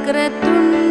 वक्रतुण्ड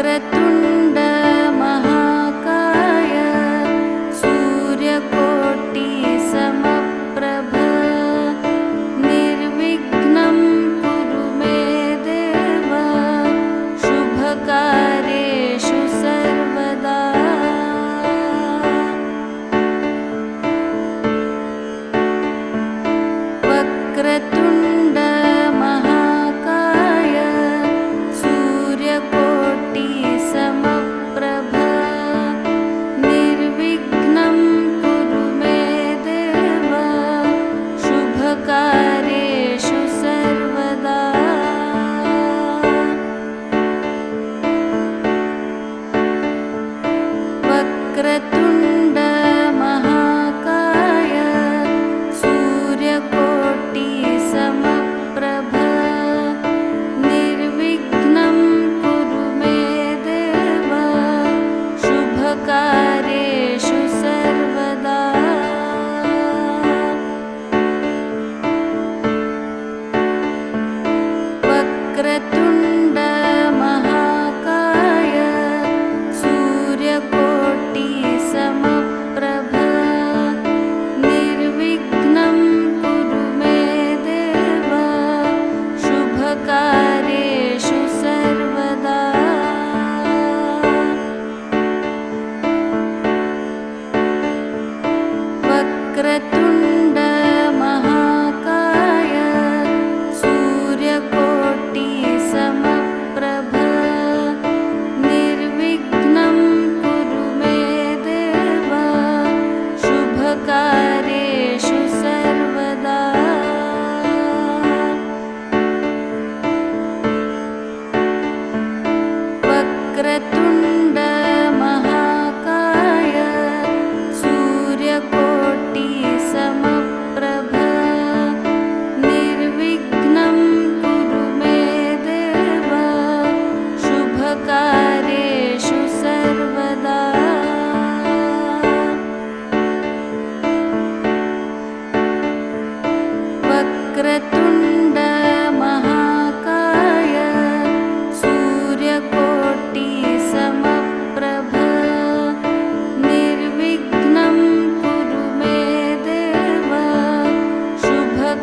segreto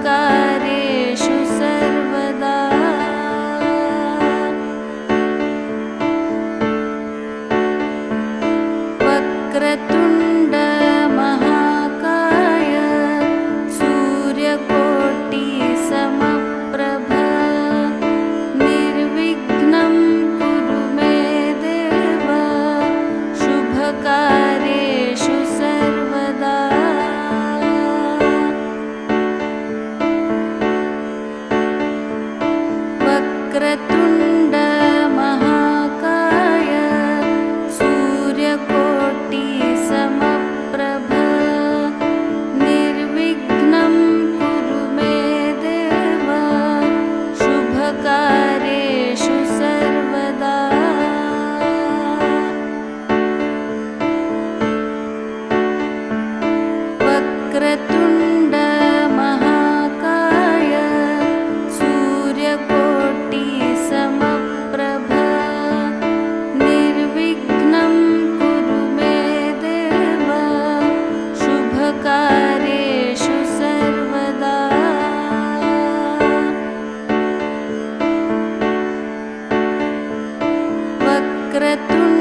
का secreto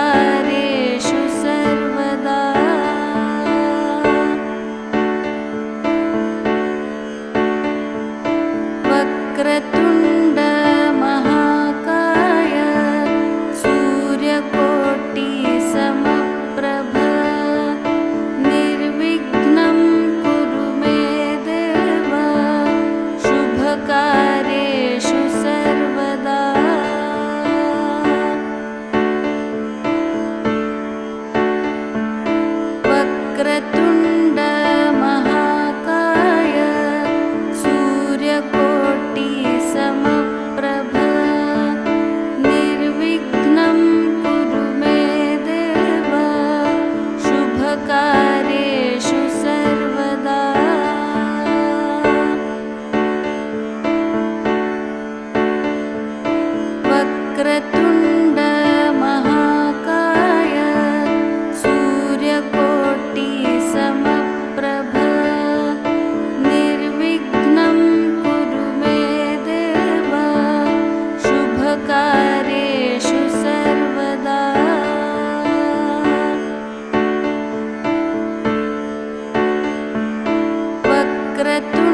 शुभकार्येषु secreto.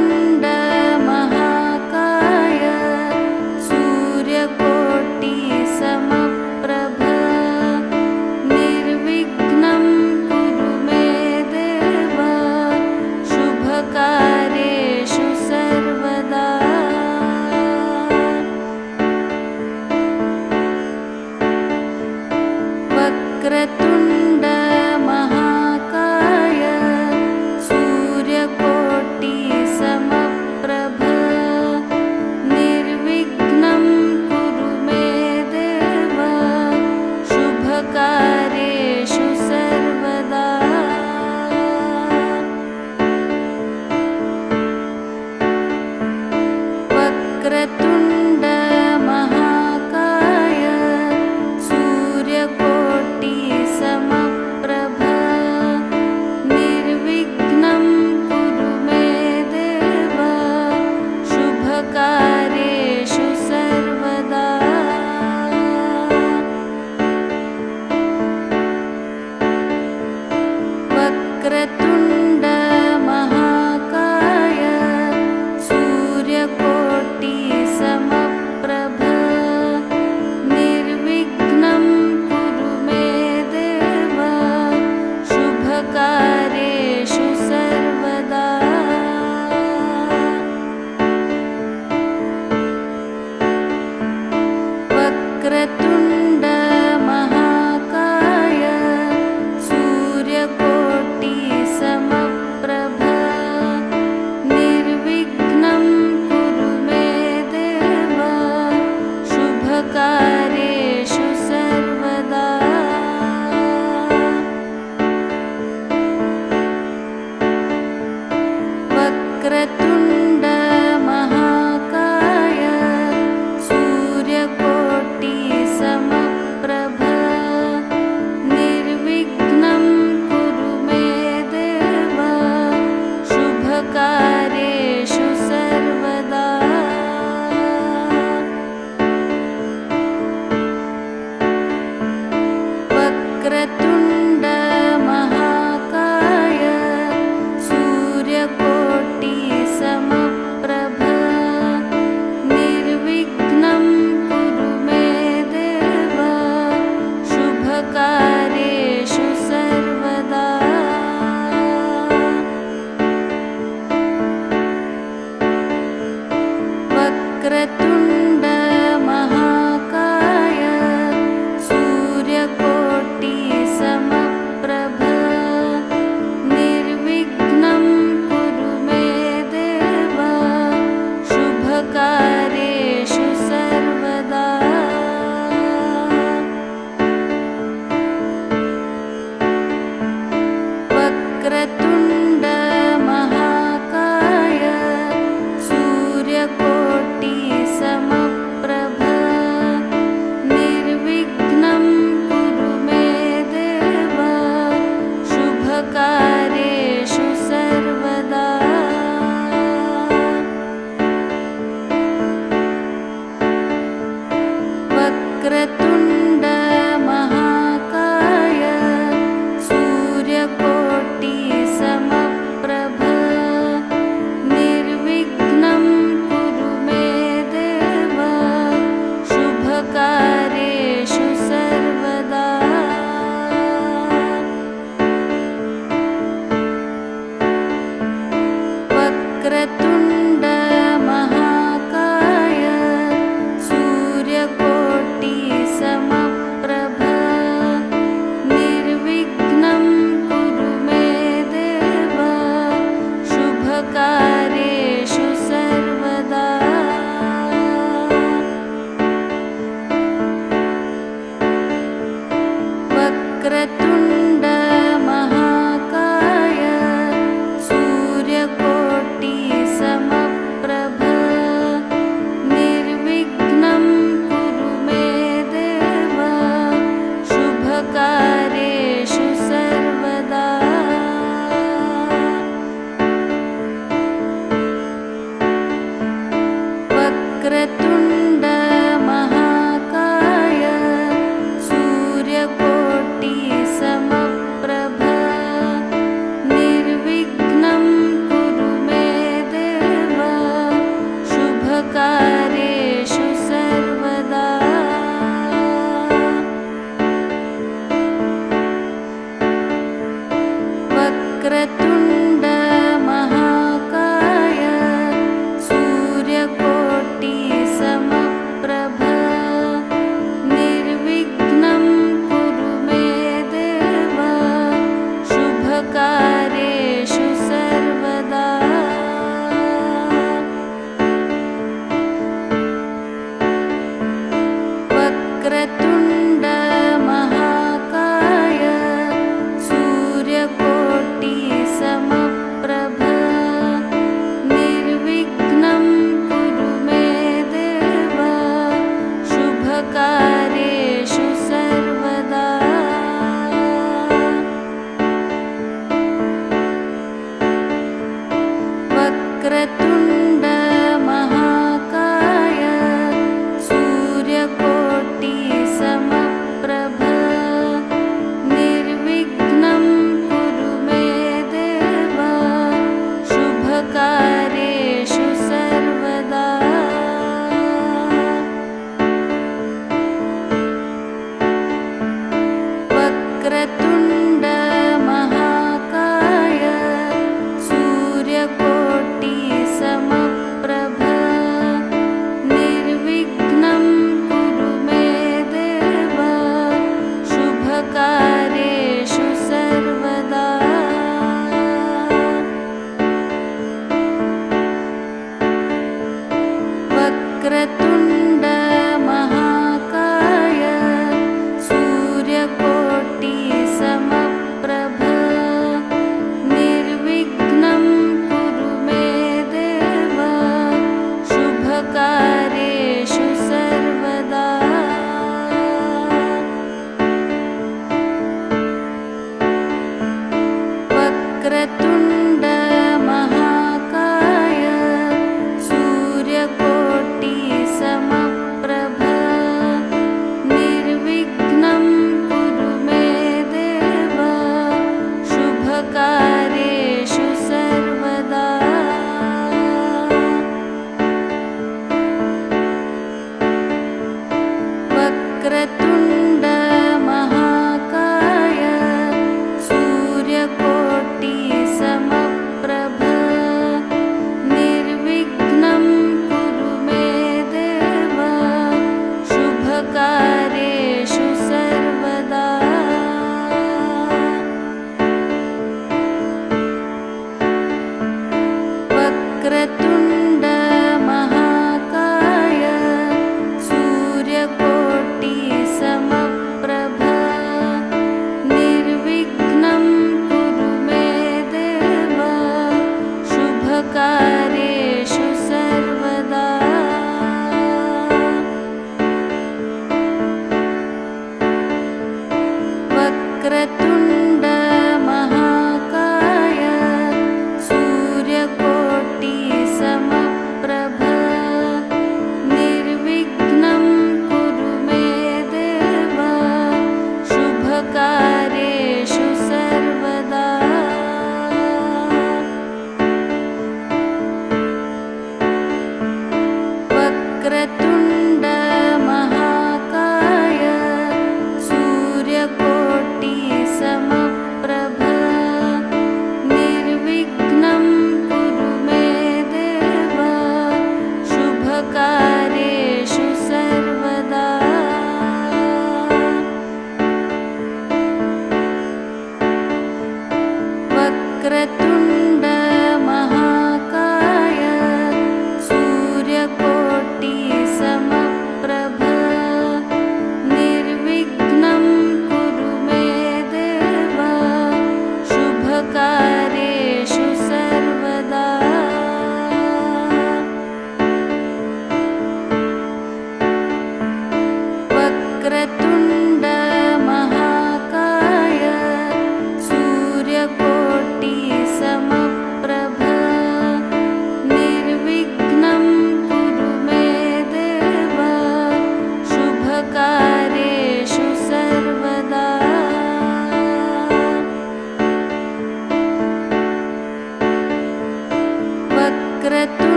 secreto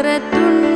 secretul